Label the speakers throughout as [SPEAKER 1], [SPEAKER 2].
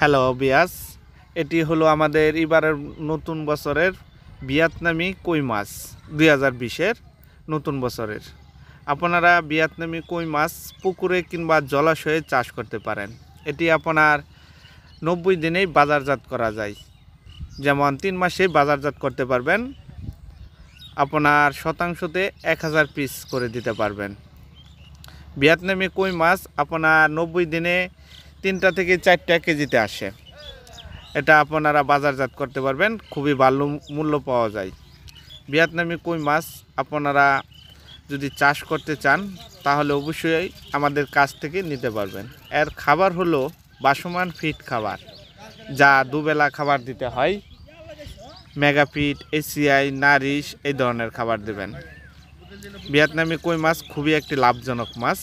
[SPEAKER 1] Hello বিয়াস এটি হলো আমাদের এবারের নতুন বছরের ভিয়েতনামি কই মাছ দুই হাজার বিশের নতুন বছরের। আপনারা ভিয়েতনামি কই মাছ পুকুরে কিংবা জলাশয়ে চাষ করতে পারেন। এটি আপনার নব্বই দিনেই বাজারজাত করা যায়। যেমন তিন মাসে বাজারজাত করতে পারবেন। আপনার শতাংশতে এক হাজার পিস করে দিতে পারবেন। ভিয়েতনামি কই মাছ আপনার নব্বই দিনে তিনটা থেকে চারটা কেজিতে আসে। এটা আপনারা বাজারজাত করতে পারবেন, খুবই ভালো মূল্য পাওয়া যায়। ভিয়েতনামি কই মাছ আপনারা যদি চাষ করতে চান, তাহলে অবশ্যই আমাদের কাছ থেকে নিতে পারবেন। এর খাবার হলো বাসমান ফিট খাবার, যা দুবেলা খাবার দিতে হয়। মেগাফিট, এসিআই, নারিশ, এই ধরনের খাবার দেবেন। ভিয়েতনামি কই মাছ খুবই একটি লাভজনক মাছ।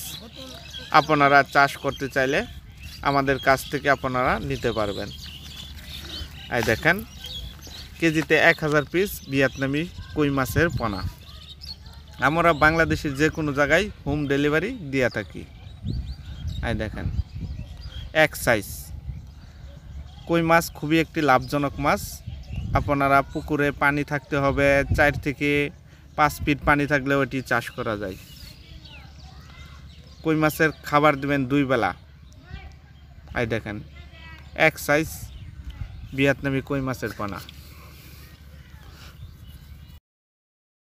[SPEAKER 1] আপনারা চাষ করতে চাইলে আমাদের কাছ থেকে আপনারা নিতে পারবেন। এই দেখেন, কেজিতে এক হাজার পিস ভিয়েতনামি কই মাছের পোনা। আমরা বাংলাদেশের যে কোনো জায়গায় হোম ডেলিভারি দিয়ে থাকি। এই দেখেন, এক সাইজ। কই মাছ খুবই একটি লাভজনক মাছ। আপনারা পুকুরে পানি থাকতে হবে, চার থেকে পাঁচ ফিট পানি থাকলে ওটি চাষ করা যায়। কই মাছের খাবার দেবেন দুই বেলা। এই দেখেন এক সাইজ ভিয়েতনামি কই মাছের পানা।